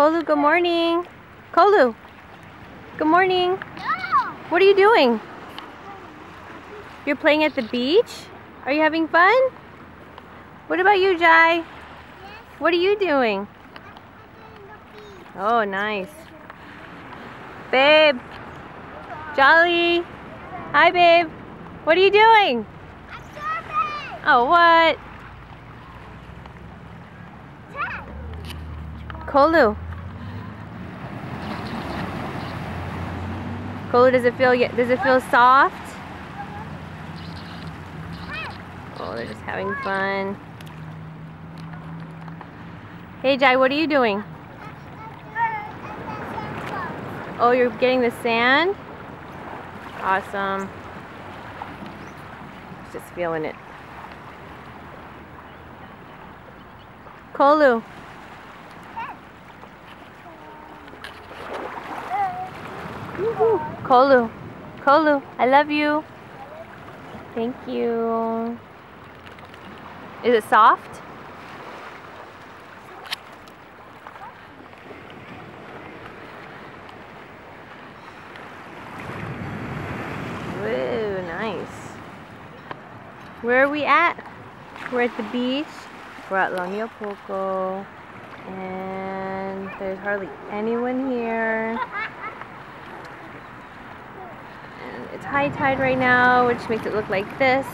Kolu, good morning. Kolu, good morning. No. What are you doing? You're playing at the beach? Are you having fun? What about you, Jai? Yes. What are you doing? Oh, nice. Babe. Jolly. Hi, babe. What are you doing? I'm surfing. Oh, what? Kolu. Kolu, does it feel does it feel soft? Oh, they're just having fun. Hey, Jai, what are you doing? Oh, you're getting the sand? Awesome. Just feeling it. Kolu. Kolu. Kolu, I love you. Thank you. Is it soft? Whoa, nice. Where are we at? We're at the beach. We're at La Launiupoko. And there's hardly anyone here. And it's high tide right now, which makes it look like this.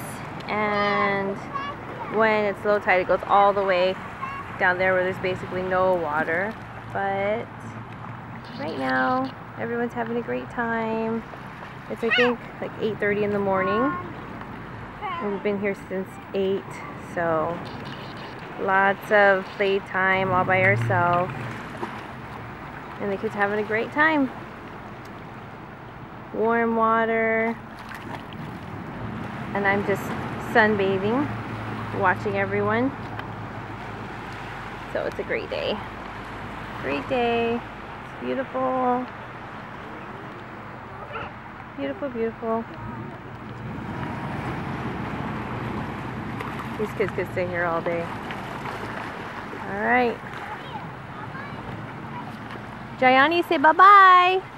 And when it's low tide, it goes all the way down there where there's basically no water. But right now, everyone's having a great time. It's, I think, like 8.30 in the morning. And we've been here since 8, so lots of playtime all by ourselves. And the kids having a great time. Warm water. And I'm just sunbathing, watching everyone. So it's a great day. Great day. It's beautiful. Beautiful, beautiful. These kids could stay here all day. All right. Jayani, say bye-bye.